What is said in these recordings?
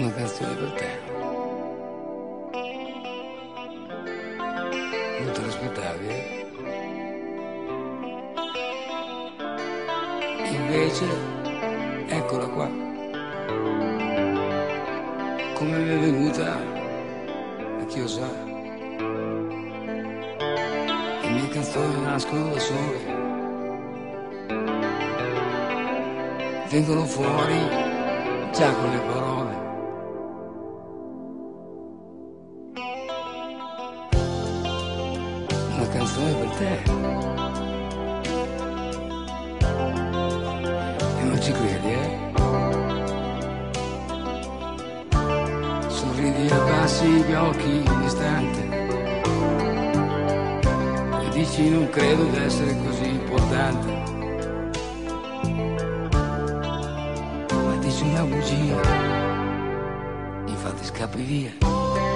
una canzone per te. Non te l'aspettavi, eh? Invece, eccola qua. Come mi è venuta, a chi. Le mie canzoni nascono da sole. Vengono fuori già con le parole. Una canzone per te. E non ci credi, eh? Sorridi e abbassi gli occhi un istante. E dici non credo di essere così importante. Ma dici una bugia. Infatti scappi via.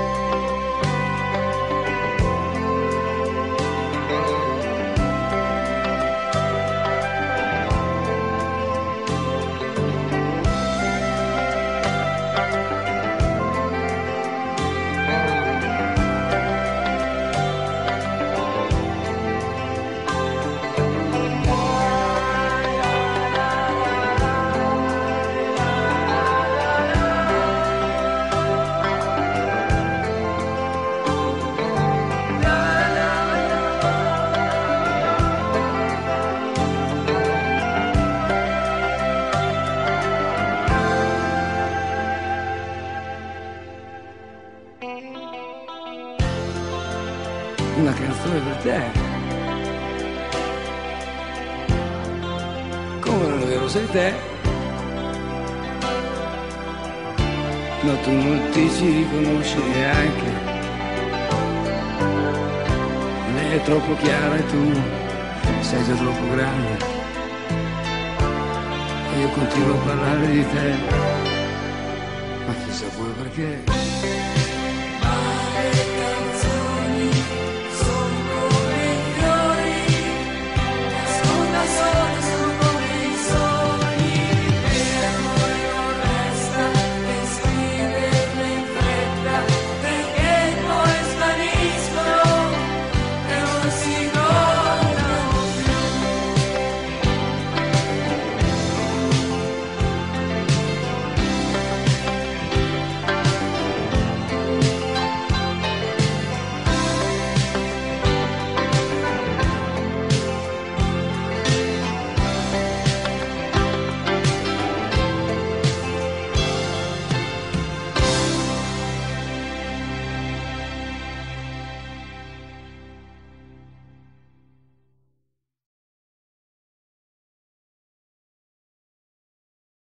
Una canzone per te. Come non vero sei te? No, tu non ti ci riconosci neanche. Lei è troppo chiara e tu sei già troppo grande. E io continuo a parlare di te. Ma chissà poi perché.